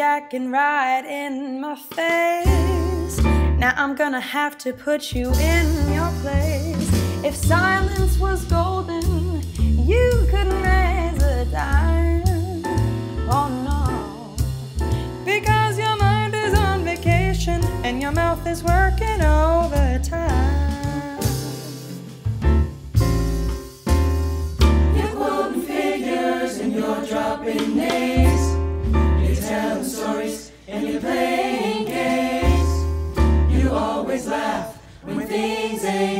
yakking right in my face. Now I'm gonna have to put you in your place. If silence was golden, you couldn't raise a dime. When things ain't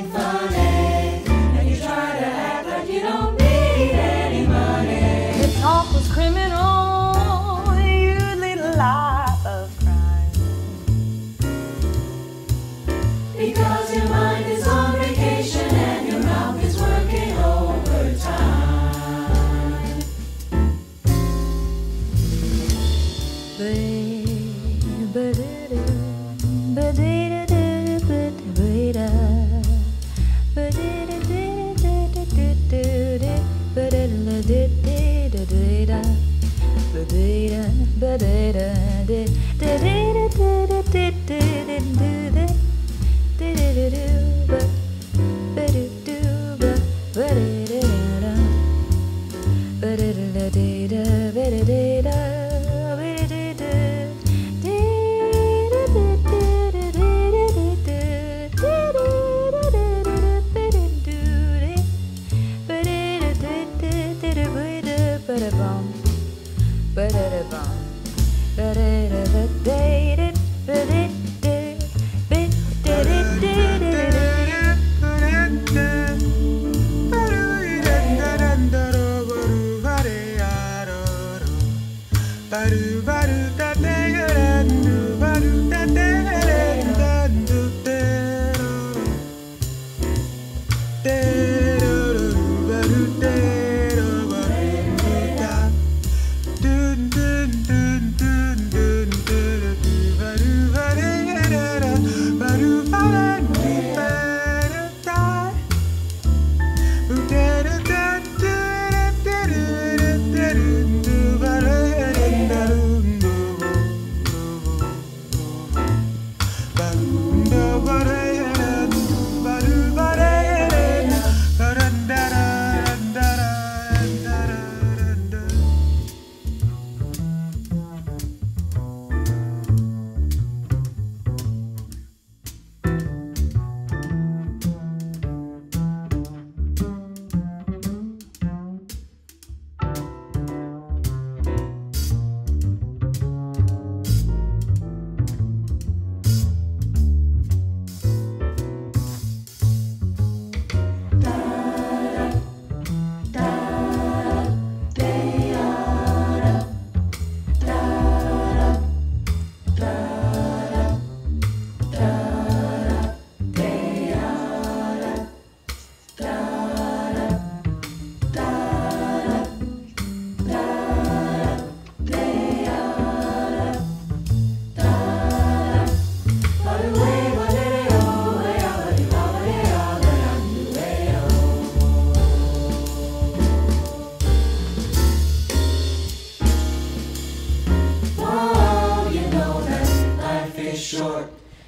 do do do do do Oh,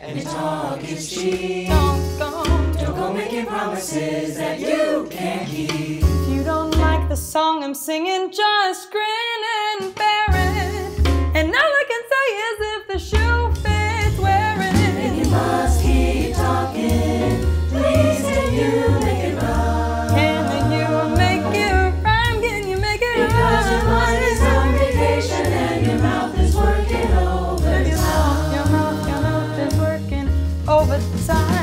and talk is cheap. Don't go. Don't go making promises that you can't keep. If you don't like the song I'm singing, just scream. over time.